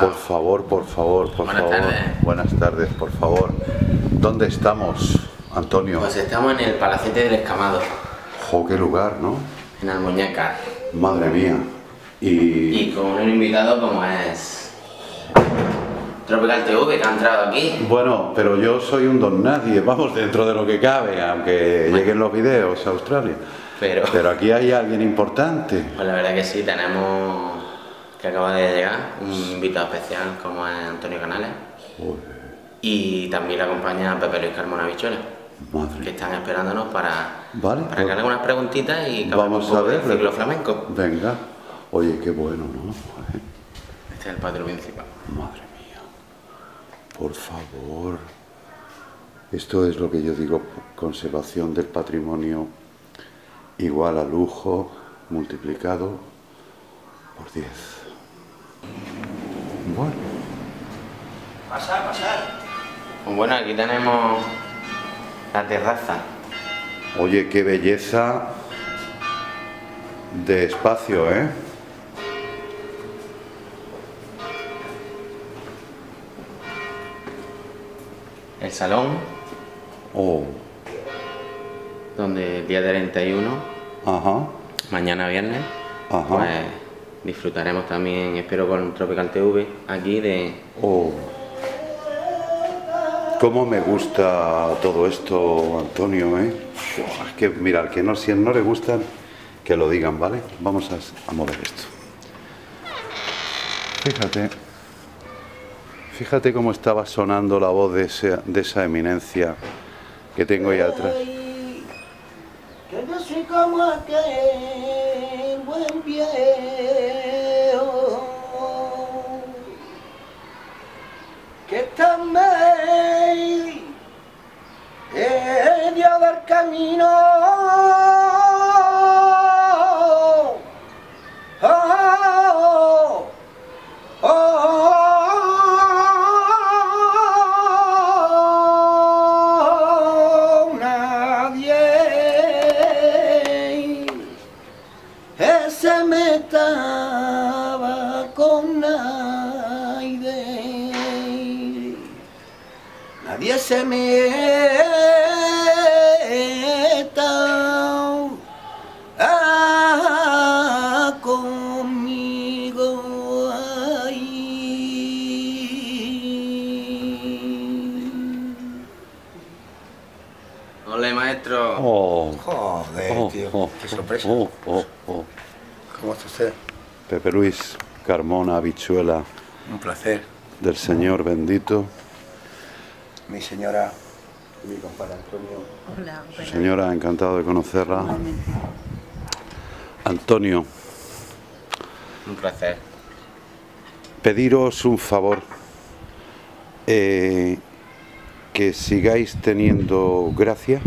Por favor, por favor, por Buenas favor. tardes. Buenas tardes, por favor. ¿Dónde estamos, Antonio? Pues estamos en el Palacete del Escamado, Jo, qué lugar, ¿no? en Almuñécar. Madre mía. Y... Y con un invitado como es Tropical TV, que ha entrado aquí. Bueno, pero yo soy un don nadie, vamos, dentro de lo que cabe, aunque lleguen los videos a Australia. Pero, Pero aquí hay alguien importante. pues la verdad que sí, tenemos que acaba de llegar un invitado especial como es Antonio Canales. Y también le acompaña Pepe Luis Carmona Bichuela, que Madre. están esperándonos para, Vale, para pues que hagan unas preguntitas y que Vamos un a ver. del ciclo flamenco. Venga. Oye, qué bueno, ¿no? Este es el patio principal. Madre mía. Por favor. Esto es lo que yo digo, conservación del patrimonio igual a lujo multiplicado por 10. Bueno, Pasar, pasar. Pues bueno, aquí tenemos la terraza. oye, qué belleza de espacio, ¿eh? El salón, Oh, donde el día 31, ajá, mañana viernes, Ajá. pues disfrutaremos también, espero con Tropical TV, aquí de... oh. Cómo me gusta todo esto, Antonio, ¿eh? Es que, mira, al que no, si no le gustan, que lo digan, ¿vale? Vamos a, a mover esto. Fíjate, fíjate cómo estaba sonando la voz de, ese- de esa eminencia que tengo ahí atrás. Ay, Que yo soy como buen viejo que está en medio del camino. Nadie se meta ah, conmigo ahí. Ole, maestro. Oh, Joder, oh, tío, oh, qué sorpresa. oh, oh, oh. ¿Cómo está usted? Pepe Luis Carmona, habichuela Un placer. del Señor bendito. Mi señora, mi compadre Antonio. Hola, buenas. Señora, encantado de conocerla. Antonio, Un placer. pediros un favor. eh, que sigáis teniendo gracia.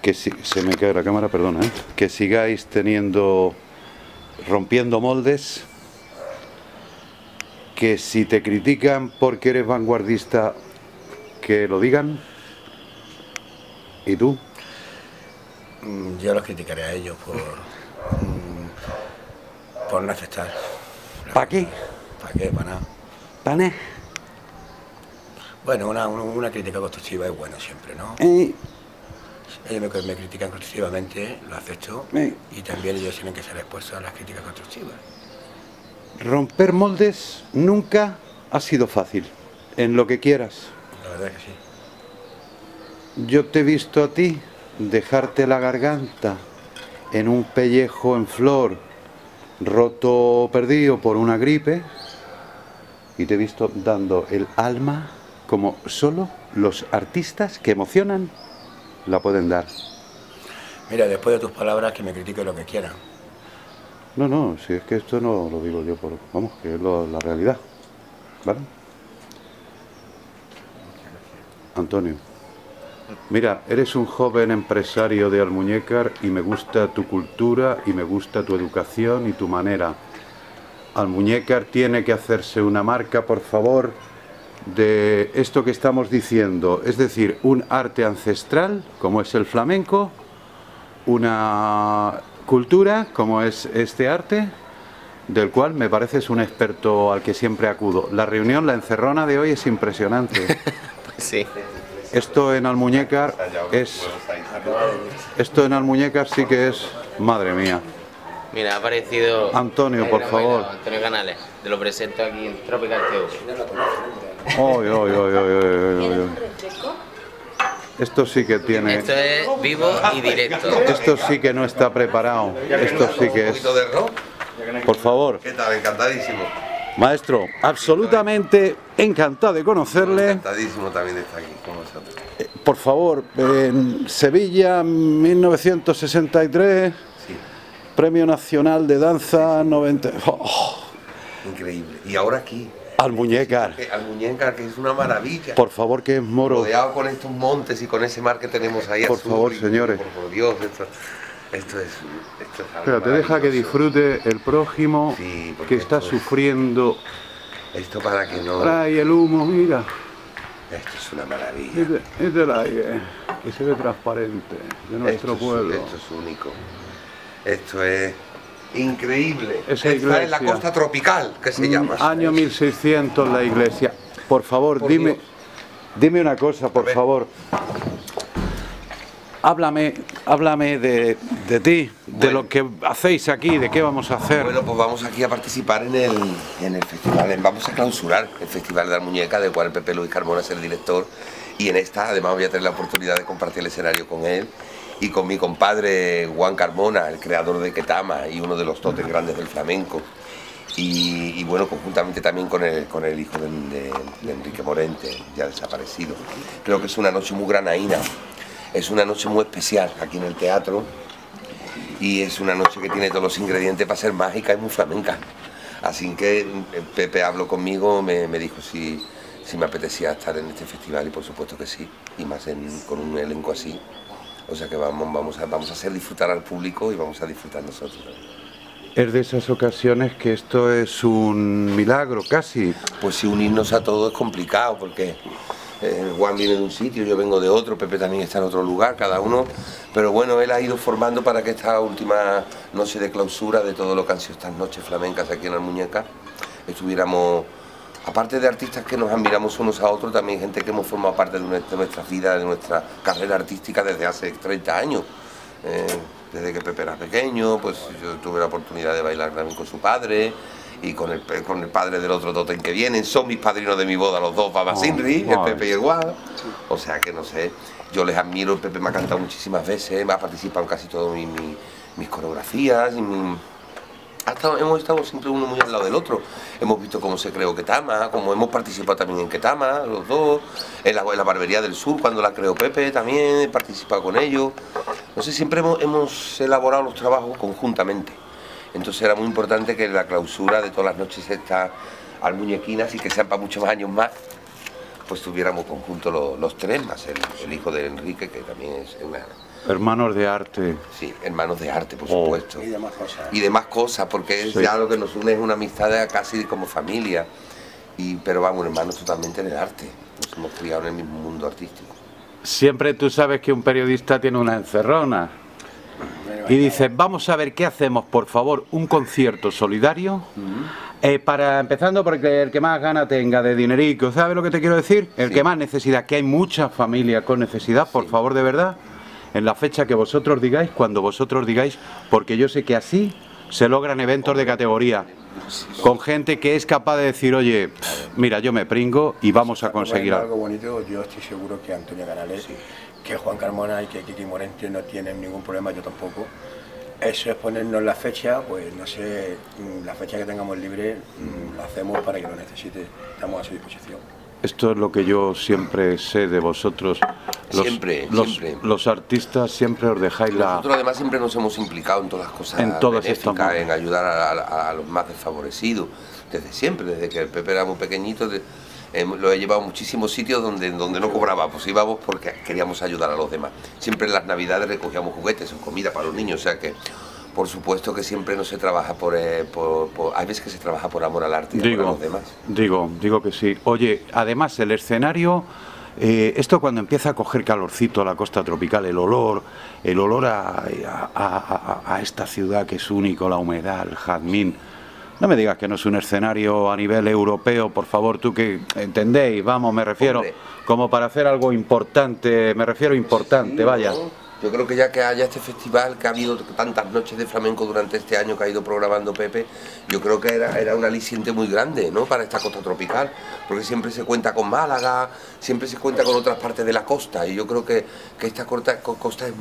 Que si- se me cae la cámara, perdona. ¿eh? Que sigáis teniendo. rompiendo moldes. Que si te critican porque eres vanguardista, que lo digan. ¿Y tú? Mm, Yo los criticaré a ellos por, mm, por no aceptar. ¿Para qué? ¿Para qué? Para nada. ¿Pané? Bueno, una, una- una crítica constructiva es bueno siempre, ¿no? Eh, Ellos me, me critican constructivamente, lo acepto, Eh. y también ellos tienen que ser expuestos a las críticas constructivas. Romper moldes nunca ha sido fácil, en lo que quieras. La verdad que sí. Yo te he visto a ti dejarte la garganta en un pellejo en flor, roto o perdido por una gripe, y te he visto dando el alma como solo los artistas que emocionan la pueden dar. Mira, después de tus palabras, que me critiquen lo que quieran. No, no, si es que esto no lo digo yo por, vamos, que es lo- la realidad. ¿Vale? Antonio, mira, eres un joven empresario de Almuñécar y me gusta tu cultura y me gusta tu educación y tu manera. Almuñécar tiene que hacerse una marca, por favor, de esto que estamos diciendo, es decir, un arte ancestral, como es el flamenco, una cultura, como es este arte, del cual me pareces un experto al que siempre acudo. La reunión, la encerrona de hoy es impresionante. sí. Esto en Almuñécar es... Esto en Almuñécar sí que es... Madre mía. Mira, ha aparecido... Antonio, por favor. Antonio Canales, te lo presento aquí en Tropical TV. Oy, oy, oy, oy, Esto sí que tiene... Esto es vivo y directo. Esto sí que no está preparado. Esto sí que es... Por favor. ¿Qué tal? Encantadísimo. Maestro, absolutamente encantado de conocerle. Encantadísimo también de estar aquí con vosotros. Eh, por favor, en Sevilla, 1963, Premio Nacional de Danza 90. Increíble. Y ahora aquí. Al Muñecar. Al Muñecar, que es una maravilla. Por favor, que es moro. Rodeado con estos montes y con ese mar que tenemos ahí Por favor, señores. Por, Dios, esto, esto es. Esto es Pero te deja que disfrute el prójimo que está sufriendo. Esto para que no. Trae el humo, mira. Esto es una maravilla. Es, del aire, que se ve transparente de nuestro pueblo. esto es único. Esto es increíble. Esa Está en la costa tropical, que se llama. Año 1600 la iglesia. Por favor, dime, dime una cosa, por favor. Háblame, háblame de, ti, de lo que hacéis aquí, de qué vamos a hacer. Bueno, pues vamos aquí a participar en el, en el festival, vamos a clausurar el Festival de la Muñeca, del cual Pepe Luis Carmona es el director, y en esta además voy a tener la oportunidad de compartir el escenario con él y con mi compadre Juan Carmona, el creador de Ketama y uno de los totes grandes del flamenco. Y, bueno, conjuntamente también con el, con el hijo de, Enrique Morente, ya desaparecido. Creo que es una noche muy granaína, es una noche muy especial aquí en el teatro y es una noche que tiene todos los ingredientes para ser mágica y muy flamenca. Así que eh, Pepe habló conmigo, me, dijo si, si, me apetecía estar en este festival y por supuesto que sí, y más con un elenco así. O sea que vamos, vamos, a, vamos a hacer disfrutar al público y vamos a disfrutar nosotros. Es de esas ocasiones que esto es un milagro casi. Pues si unirnos a todo es complicado porque eh, Juan viene de un sitio, yo vengo de otro, Pepe también está en otro lugar, cada uno. Pero bueno, él ha ido formando para que esta última noche de clausura de todo lo que han sido estas noches flamencas aquí en la muñeca estuviéramos aparte de artistas que nos admiramos unos a otros, también gente que hemos formado parte de nuestra, vida, de nuestra carrera artística desde hace 30 años. Eh, desde que Pepe era pequeño, pues yo tuve la oportunidad de bailar también con su padre y con el, con el padre del otro Totem que vienen. Son mis padrinos de mi boda, los dos, Baba Sinri, el Pepe y el Guad. O sea que no sé, yo les admiro, el Pepe me ha cantado muchísimas veces, me ha participado en casi todas mis coreografías y mi hemos estado siempre uno muy al lado del otro. Hemos visto cómo se creó Ketama, cómo hemos participado también en Ketama, los dos, en la, en la Barbería del Sur, cuando la creó Pepe también, he participado con ellos. No sé, siempre hemos, elaborado los trabajos conjuntamente. Entonces era muy importante que la clausura de todas las noches esta al muñequinas y que sean para muchos años más, pues tuviéramos conjunto los, tres, más el, el, hijo de Enrique, que también es una Hermanos de arte. Sí, hermanos de arte, por oh. supuesto. Y demás cosas. Y demás cosas, porque es ya lo que nos une es una amistad casi como familia. Y, pero vamos, hermanos totalmente en el arte. Nos hemos criado en el mismo mundo artístico. Siempre tú sabes que un periodista tiene una encerrona. Y dice, vamos a ver qué hacemos, por favor, un concierto solidario. Eh, para empezando porque el que más gana tenga de dinerico, ¿sabes lo que te quiero decir? El que más necesidad, que hay muchas familias con necesidad, por favor, de verdad en la fecha que vosotros digáis, cuando vosotros digáis, porque yo sé que así se logran eventos de categoría, con gente que es capaz de decir, oye, mira, yo me pringo y vamos a conseguir algo. bonito, yo estoy seguro que Antonio Canales, que Juan Carmona y que Kiki Morente no tienen ningún problema, yo tampoco. Eso es ponernos la fecha, pues no sé, la fecha que tengamos libre, mm, la hacemos para que lo necesite, estamos a su disposición. Esto es lo que yo siempre sé de vosotros. Los, siempre, los, siempre. Los artistas siempre os dejáis la... Nosotros además siempre nos hemos implicado en todas las cosas en todas en ayudar a, los más desfavorecidos. Desde siempre, desde que el Pepe era muy pequeñito, lo he llevado a muchísimos sitios donde, donde no cobrábamos, íbamos porque queríamos ayudar a los demás. Siempre en las navidades recogíamos juguetes o comida para los niños, o sea que por supuesto que siempre no se trabaja por, eh, Hay veces que se trabaja por amor al arte y digo, a los demás. Digo, digo que sí. Oye, además el escenario... Eh, esto cuando empieza a coger calorcito a la costa tropical, el olor, el olor a, esta ciudad que es único, la humedad, el jazmín, No me digas que no es un escenario a nivel europeo, por favor, tú que entendéis, vamos, me refiero, como para hacer algo importante, me refiero importante, vaya. Yo creo que ya que haya este festival, que ha habido tantas noches de flamenco durante este año que ha ido programando Pepe, yo creo que era, era un aliciente muy grande ¿no? para esta costa tropical, porque siempre se cuenta con Málaga, siempre se cuenta con otras partes de la costa, y yo creo que, esta costa, costa es,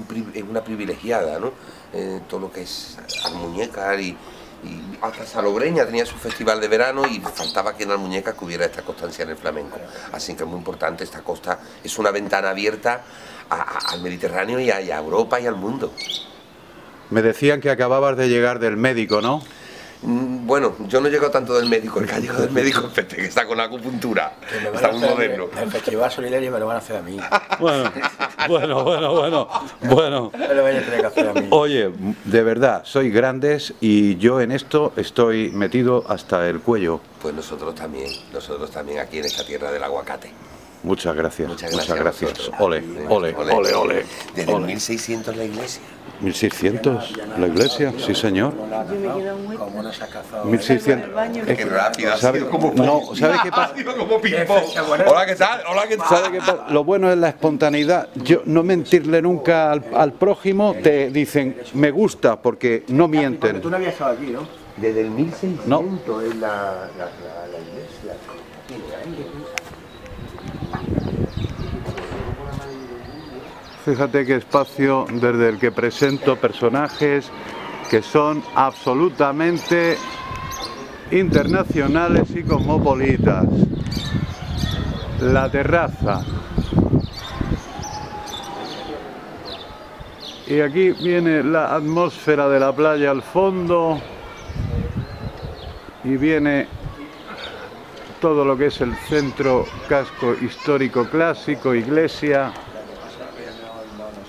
una privilegiada, ¿no? Eh, todo lo que es Almuñécar y, y hasta Salobreña tenía su festival de verano y faltaba que en Almuñécar hubiera esta constancia en el flamenco. Así que es muy importante, esta costa es una ventana abierta al Mediterráneo y a, Europa y al mundo. Me decían que acababas de llegar del médico, ¿no? Mm, bueno, yo no llego tanto del médico, el que ha llegado del médico es que está con la acupuntura, está muy moderno. El festival solidario me lo van a hacer a mí. Bueno, bueno, bueno, bueno, bueno. Oye, de verdad, sois grandes y yo en esto estoy metido hasta el cuello. Pues nosotros también, nosotros también aquí en esta tierra del aguacate. Muchas gracias. Muchas gracias. Ole, ole, ole, ole. Desde 1600 la iglesia. 1600 la iglesia, sí señor. 1600. Qué rápido, ¿sabe, no, ¿sabe qué pasa? Hola, ¿qué tal? Hola, ¿qué tal? ¿Sabe qué pasa? Lo bueno es la espontaneidad. Yo no mentirle nunca al, prójimo, te dicen me gusta porque no mienten. Tú no habías estado aquí, ¿no? Desde el 1600 no. es la, la, la iglesia. Fíjate qué espacio desde el que presento personajes que son absolutamente internacionales y cosmopolitas. La terraza. Y aquí viene la atmósfera de la playa al fondo y viene todo lo que es el centro casco histórico clásico, iglesia,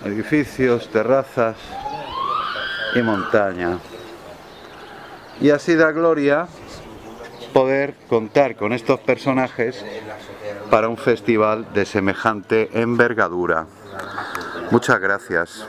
edificios, terrazas y montaña. Y así da gloria poder contar con estos personajes para un festival de semejante envergadura. Muchas gracias.